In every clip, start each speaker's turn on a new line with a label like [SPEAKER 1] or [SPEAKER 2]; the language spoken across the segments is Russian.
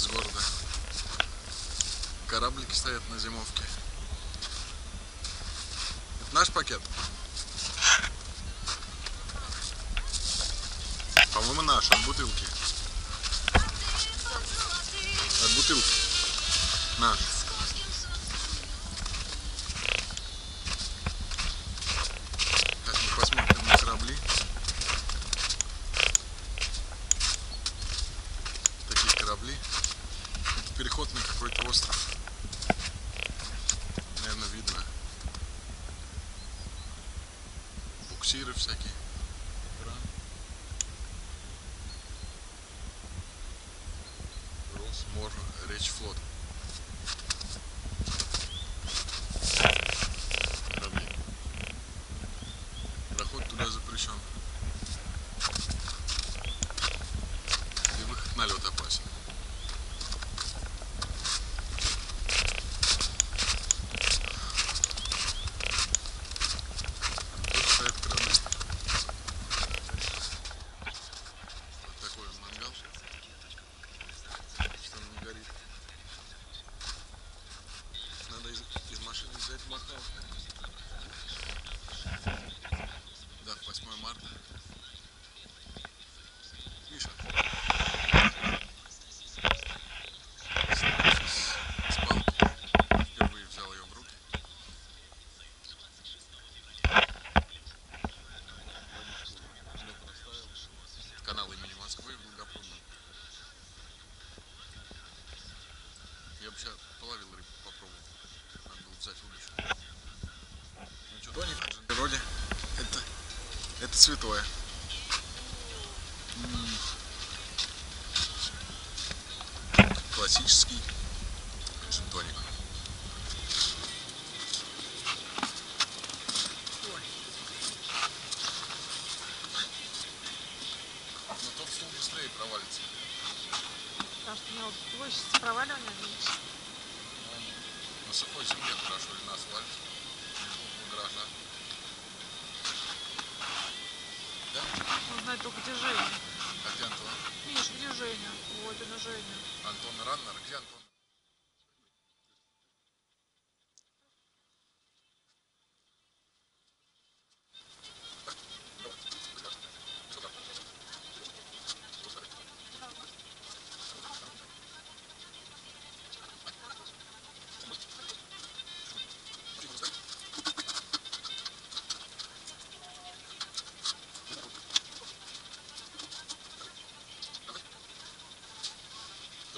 [SPEAKER 1] с города. Кораблики стоят на зимовке. Это наш пакет? По-моему, наш, от бутылки. От бутылки. Наш. Корабли. Это переход на какой-то остров. Наверное, видно. Буксиры всякие. Росмор, Речфлот. Корабли. Машины взять махал. Да, 8 марта. М. Классический джин-тоник. Быстрее провалится.
[SPEAKER 2] Потому что у него площадь проваливания меньше.
[SPEAKER 1] Он на сухой земле хорошо или на асфальте. У гаража. Да?
[SPEAKER 2] Он знает только где Женя.
[SPEAKER 1] А где Антон?
[SPEAKER 2] Видишь, где Женя? Вот она Женя.
[SPEAKER 1] Антон Раннер? Где Антон?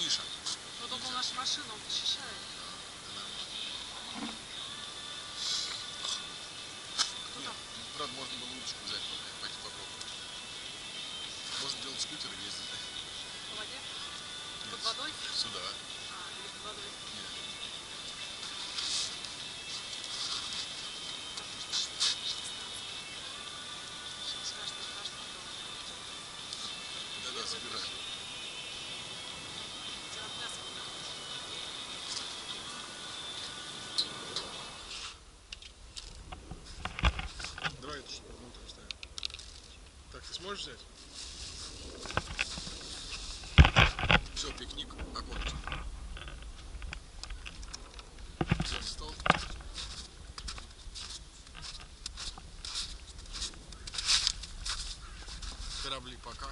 [SPEAKER 1] Миша,
[SPEAKER 2] Вот он был нашу машину, он защищает. Кто
[SPEAKER 1] Нет,
[SPEAKER 2] там?
[SPEAKER 1] правда, можно было удочку взять, пойти попробовать. Можно делать скутер и ездить.
[SPEAKER 2] В воде?
[SPEAKER 1] Нет,
[SPEAKER 2] Под водой?
[SPEAKER 1] Сюда.
[SPEAKER 2] А, или под водой.
[SPEAKER 1] Нет. Ты сможешь взять? Все, пикник окончен. Взял стол. Корабли пока.